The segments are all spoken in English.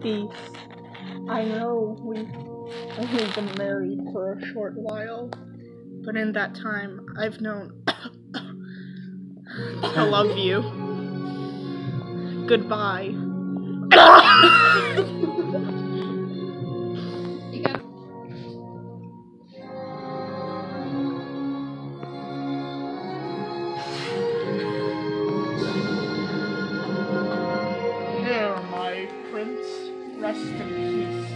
Beast. I know we've only been married for a short while, but in that time, I've known I love you. Goodbye. Here, my prince. Rest in peace.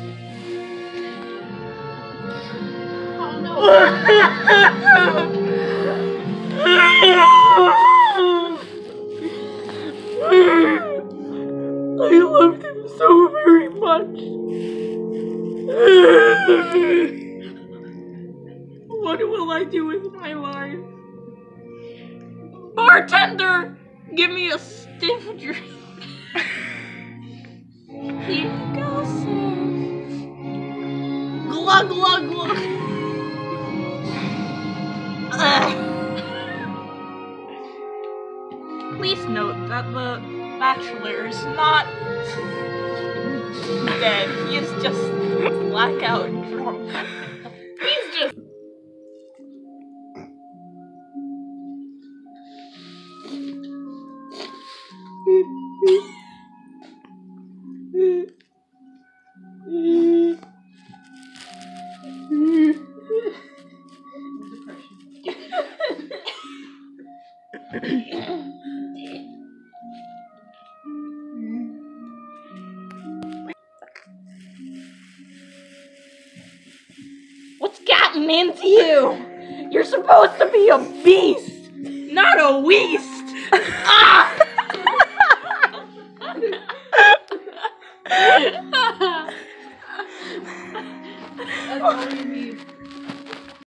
Oh no. I loved him so very much. What will I do with my life? Bartender, give me a stiff drink. Glug glug glug. Please note that the bachelor is not dead. He is just blackout drunk. He's just. What's gotten into you? You're supposed to be a beast, not a weast. ah! That's all you need.